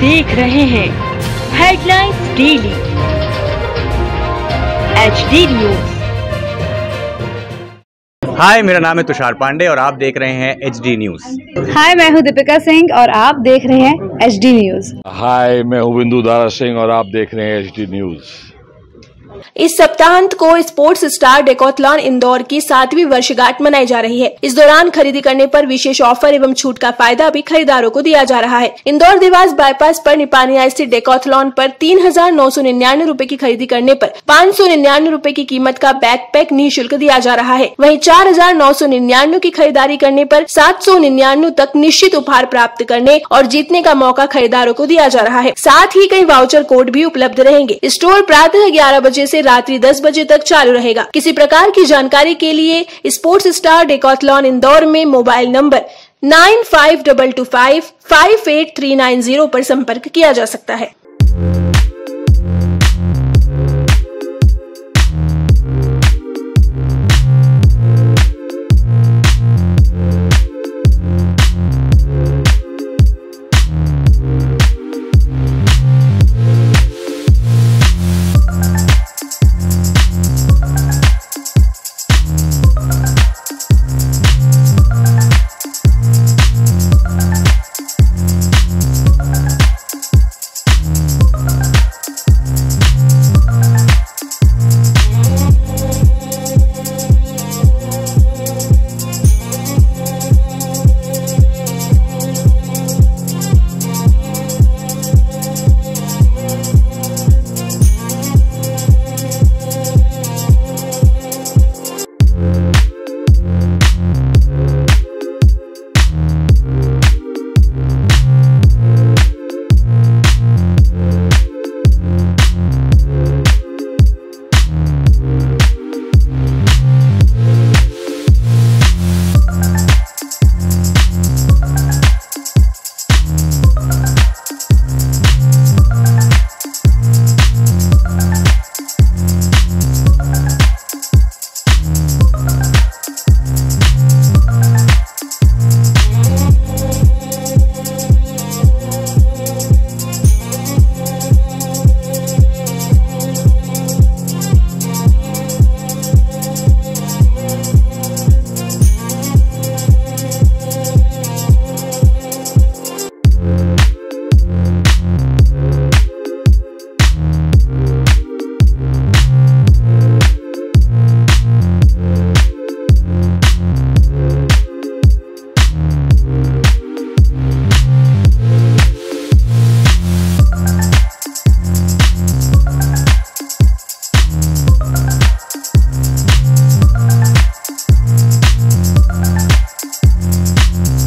देख रहे हैं। Headlines daily H D news hi मेरा नाम है तुषार पांडे और आप देख रहे हैं एच डी न्यूज़ हाय मैं हूँ दीपिका सिंह और आप देख रहे हैं एच डी न्यूज़ हाय मैं हूँ बिंदु दारा सिंह और आप देख रहे हैं एच डी न्यूज़ इस सप्ताहांत को स्पोर्ट्स स्टार डेकोथलॉन इंदौर की सातवीं वर्षगांठ मनाई जा रही है। इस दौरान खरीदी करने पर विशेष ऑफ़र एवं छूट का फ़ायदा भी खरीदारों को दिया जा रहा है। इंदौर देवास बाईपास पर निपानिया स्थित डेकोथलॉन पर तीन हज़ार नौ सौ निन्यानवे रूपए की खरीदी करने पर पाँच सौ निन्यानवे रूपए की कीमत का बैकपैक निःशुल्क दिया जा रहा है। वहीं चार हज़ार नौ सौ निन्यानवे की खरीदारी करने पर सात सौ निन्यानवे तक निश्चित उपहार प्राप्त करने और जीतने का मौका खरीदारों को दिया जा रहा है। साथ ही कई वाउचर कोड भी उपलब्ध रहेंगे। स्टोर प्रातः ग्यारह बजे से रात्रि 10 बजे तक चालू रहेगा। किसी प्रकार की जानकारी के लिए स्पोर्ट्स स्टार डेकॉथलॉन इंदौर में mobile number nine five double two five five eight three nine zero आरोप संपर्क किया जा सकता है।